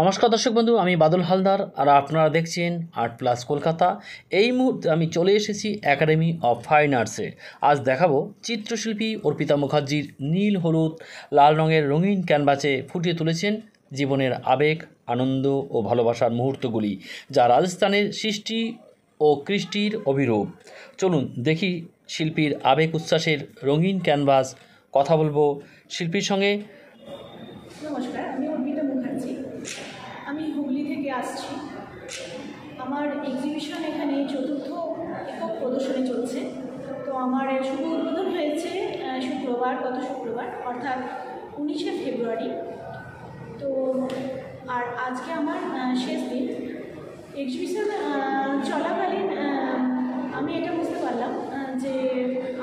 নমস্কার দর্শক বন্ধু, আমি বাদল হালদার আর আপনারা দেখছেন আর্ট প্লাস কলকাতা। এই মুহূর্তে আমি চলে এসেছি একাডেমি অফ ফাইন আর্টসে আজ দেখাবো চিত্রশিল্পী অর্পিতা মুখার্জির নীল, হলুদ, লাল রঙের রঙিন ক্যানভাসে ফুটিয়ে তুলেছেন জীবনের আবেগ, আনন্দ ও ভালোবাসার মুহূর্তগুলি, যা রাজস্থানের সৃষ্টি ও কৃষ্টির অভিরূপ। চলুন দেখি শিল্পীর আবেগ উচ্ছ্বাসের রঙিন ক্যানভাস। কথা বলব শিল্পীর সঙ্গে নমস্কার আমি অর্পিতা মুখার্জি আমি হুগলি থেকে আসছি আমার এক্সিবিশন এখানে চতুর্থ একক প্রদর্শনী চলছে তো আমার শুভ উদ্বোধন হয়েছে শুক্রবার, গত শুক্রবার, অর্থাৎ উনিশে ফেব্রুয়ারি। তো, আর আজকে আমার শেষ দিন। এক্সিবিশন চলাকালীন আমি এটা বুঝতে পারলাম যে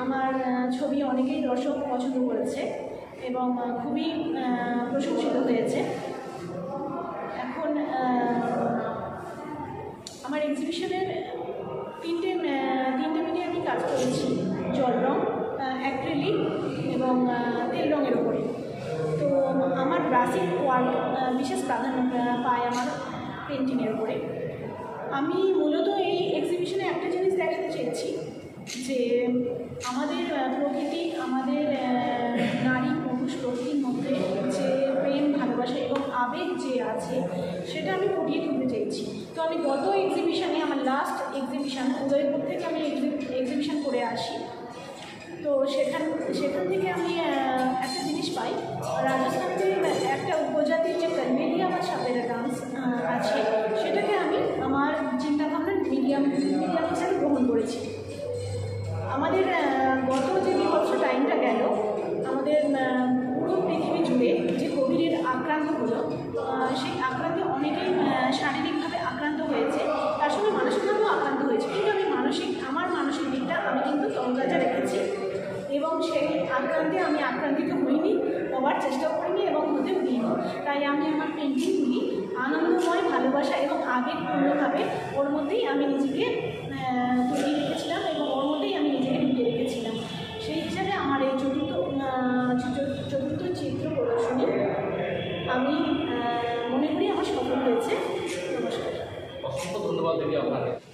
আমার ছবি অনেকেই দর্শক পছন্দ করেছে এবং খুবই প্রশংসিত হয়েছে। এখন আমার এক্সিবিশনের তিনটে কাজ করেছি, জল রং অ্যাক্রেলিক এবং তেল রঙের ওপরে তো আমার ব্রাসিক ওয়ার্ক বিশেষ প্রাধান্য পায় আমার পেন্টিংয়ের উপরে। আমি মূলত এই এক্সিবিশনে একটা জিনিস দেখাতে চেয়েছি যে আমাদের প্রকৃতি, আমাদের নারী পুরুষ প্রকৃতির মধ্যে যে প্রেম ভালোবাসা এবং আবেগ যে আছে, সেটা আমি ফুটিয়ে তুলতে চাইছি। তো আমি গত এক্সিবিশানে আমার লাস্ট এক্সিবিশান উদয়পুর থেকে আমি এক্সিবিশান করে আসি। তো সেখান সেখান থেকে আমি একটা আক্রান্তে আমি আক্রান্তিত হইনি হওয়ার চেষ্টাও করিনি এবং হতেও দিইনি তাই আমি আমার পেন্টিংগুলি আনন্দময় ভালোবাসা এবং আবেগপূর্ণভাবে ওর মধ্যেই আমি নিজেকে তৈরি রেখেছিলাম এবং ওর মধ্যেই আমি নিজেকে ঢুকে রেখেছিলাম। সেই হিসাবে আমার এই চতুর্থ চতুর্থ- চিত্র প্রদর্শনী আমি মনে করি আমার সফল হয়েছে। নমস্কার। অসংখ্য ধন্যবাদ দিদি আপনাকে।